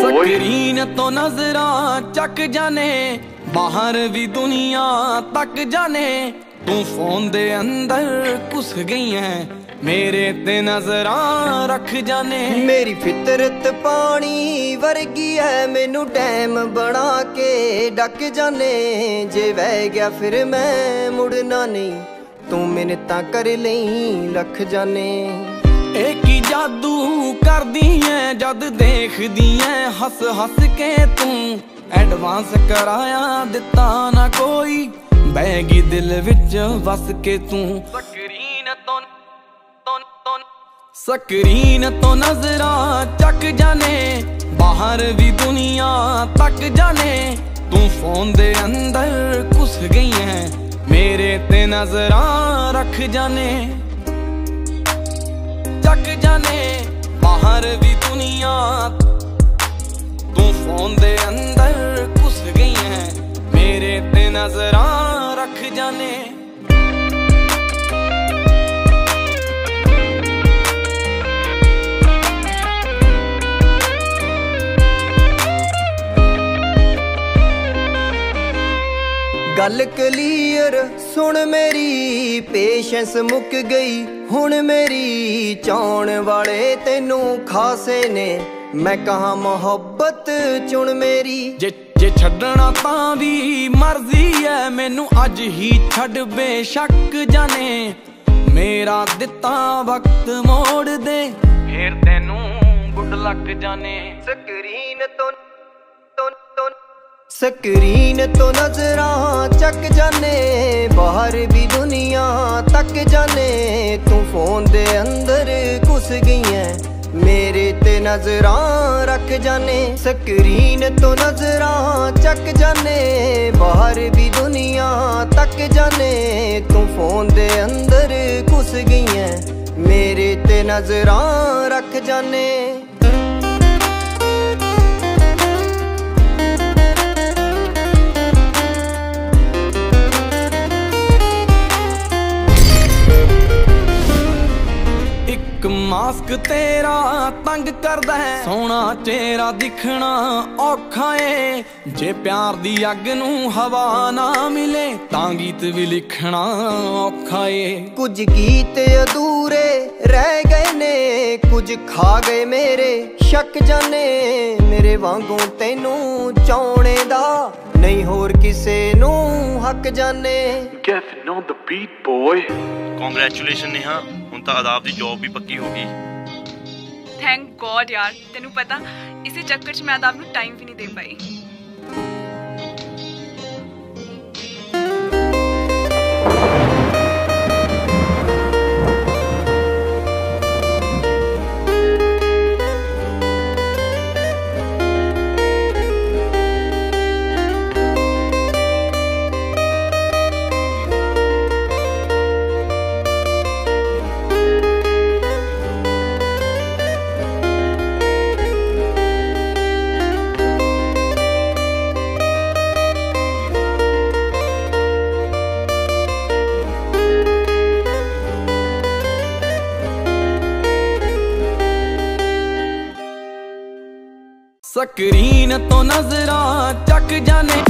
Screen ਤੋਂ ਨਜ਼ਰਾਂ ਚੱਕ ਜਾਣੇ, ਬਾਹਰ ਵੀ ਦੁਨੀਆ ਤੱਕ ਜਾਣੇ। ਤੂੰ ਫੋਨ ਦੇ ਅੰਦਰ ਘੁਸ ਗਈ ਐ ਮੇਰੇ ਤੇ ਨਜ਼ਰਾਂ ਰੱਖ ਜਾਣੇ। ਮੇਰੀ ਫਿਤਰਤ ਪਾਣੀ ਵਰਗੀ ਹੈ ਮੈਨੂੰ ਡੈਮ ਬਣਾ ਕੇ ਡੱਕ ਜਾਣੇ। ਜੇ ਵਹਿ ਗਿਆ ਫਿਰ ਮੈਂ ਮੁੜਨਾ ਨਹੀਂ, ਤੂੰ ਮਿੰਨਤਾਂ ਕਰ ਲਈ ਲੱਖ ਜਾਣੇ। ਇਹ ਕੀ ਜਾਦੂ ਕਰਦੀ ਐ ਜਦ ਦੇਖਦੀ ਐ ਹੱਸ ਹੱਸ ਕੇ ਤੂੰ ਐਡਵਾਂਸ ਕਰਾਇਆ ਦਿੱਤਾ ਨਾ ਕੋਈ। ਬਹਿ ਗਈ ਦਿਲ ਵਿੱਚ ਵਸ ਕੇ ਤੂੰ। ਸਕਰੀਨ ਤੋਂ ਤੋਂ ਤੋਂ। ਸਕਰੀਨ ਤੋਂ ਨਜ਼ਰਾਂ ਚੱਕ ਜਾਣੇ ਬਾਹਰ ਵੀ ਦੁਨੀਆ ਤੱਕ ਜਾਣੇ। ਤੂੰ ਫੋਨ ਦੇ ਅੰਦਰ ਘੁਸ ਗਈ ਐ ਮੇਰੇ ਤੇ ਨਜ਼ਰਾਂ ਰੱਖ ਜਾਣੇ। ਚੱਕ ਜਾਣੇ। ਬਾਹਰ ਵੀ ਦੁਨੀਆ ਤੂੰ ਫੋਨ ਦੇ ਅੰਦਰ ਘੁਸ ਗਈ ਹੈ ਮੇਰੇ ਤੇ ਨਜ਼ਰਾਂ ਰੱਖ ਜਾਣੇ। ਗੱਲ ਕਲੀਅਰ ਸੁਣ ਮੇਰੀ ਪੇਸ਼ੈਂਸ ਮੁੱਕ ਗਈ। ਹੁਣ ਮੇਰੀ ਚਾਉਣ ਵਾਲੇ ਤੈਨੂੰ ਖਾਸੇ ਨੇ। ਮੈਂ ਕਹਾ ਮੁਹੱਬਤ ਚੁਣ ਮੇਰੀ। ਜੇ ਜੇ ਛੱਡਣਾ ਤਾਂ ਵੀ ਮਰਜ਼ੀ ਐ ਮੈਨੂੰ ਅੱਜ ਹੀ ਛੱਡ ਬੇਸ਼ੱਕ ਜਾਣੇ। ਮੇਰਾ ਦਿੱਤਾ ਵਕਤ ਮੋੜ ਦੇ ਫੇਰ ਤੈਨੂੰ ਗੁੱਡ ਲੱਕ ਜਾਣੇ। ਸਕਰੀਨ ਤੋਂ ਤੋਂ ਸਕਰੀਨ ਤੋਂ ਨਜ਼ਰਾਂ ਚੱਕ ਜਾਣੇ ਬਾਹਰ ਵੀ ਦੁਨੀਆ ਤੱਕ ਜਾਣੇ ਤੂੰ ਫੋਨ ਦੇ ਅੰਦਰ ਘੁਸ ਗਈ ਐ ਮੇਰੇ ਤੇ ਨਜ਼ਰਾਂ ਰੱਖ ਜਾਣੇ ਸਕਰੀਨ ਤੋਂ ਨਜ਼ਰਾਂ ਚੱਕ ਜਾਣੇ ਬਾਹਰ ਵੀ ਦੁਨੀਆ ਤੱਕ ਜਾਣੇ ਤੂੰ ਫੋਨ ਦੇ ਅੰਦਰ ਘੁਸ ਗਈ ਐ ਮੇਰੇ ਤੇ ਨਜ਼ਰਾਂ ਰੱਖ ਜਾਣੇ ਮਾਸਕ ਤੇਰਾ ਤੰਗ ਕਰਦਾ ਹੈ। ਸੋਹਣਾ ਚਿਹਰਾ ਦਿਖਣਾ ਔਖਾ ਏ। ਜੇ ਪਿਆਰ ਦੀ ਅੱਗ ਨੂੰ ਹਵਾ ਨਾ ਮਿਲੇ, ਤਾਂ ਗੀਤ ਵੀ ਲਿਖਣਾ ਔਖਾ ਏ। ਕੁਝ ਗੀਤ ਅਧੂਰੇ ਰਹਿ ਗਏ ਕੁਝ ਖਾ ਗਏ ਮੇਰੇ ਸ਼ੱਕ ਜਾਣੇ ਮੇਰੇ ਵਾਂਗੂ ਤੈਨੂੰ ਚਾਉਣੇ ਦਾ। ਨਹੀਂ ਹੋਰ ਕਿਸੇ ਨੂੰ ਹੱਕ ਜਾਣੇ Getting on the beat, boy. Congratulation Neha. ਹੁਣ ਤਾਂ ਆਦਾਬ ਦੀ ਜੌਬ ਵੀ ਪੱਕੀ ਹੋ ਗਈ। ਥੈਂਕ ਗੋਡ ਯਾਰ ਤੈਨੂੰ ਪਤਾ ਇਸੇ ਚੱਕਰ 'ਚ ਮੈਂ ਆਦਾਬ ਨੂੰ ਟਾਈਮ ਵੀ ਨਹੀਂ ਦੇ ਪਾਈ। ਸਕਰੀਨ ਤੋਂ ਨਜ਼ਰਾਂ ਚੱਕ ਜਾਣੇ।